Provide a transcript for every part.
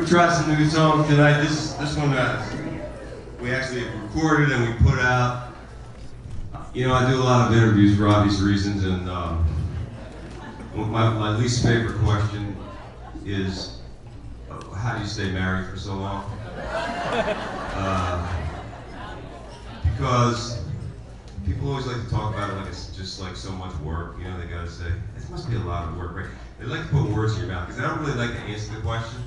try some new songs tonight. This this one uh, we actually recorded and we put out. You know, I do a lot of interviews for obvious reasons, and um, my, my least favorite question is, uh, how do you stay married for so long? Uh, because people always like to talk about it like it's just like so much work. You know, they gotta say it must be a lot of work, right? They like to put words in your mouth because they don't really like to answer the question.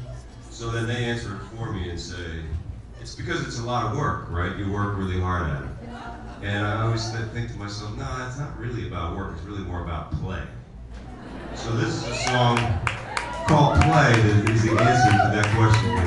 So then they answer it for me and say, it's because it's a lot of work, right? You work really hard at it. And I always think to myself, no, it's not really about work. It's really more about play. So this is a song called Play that is the answer to that question.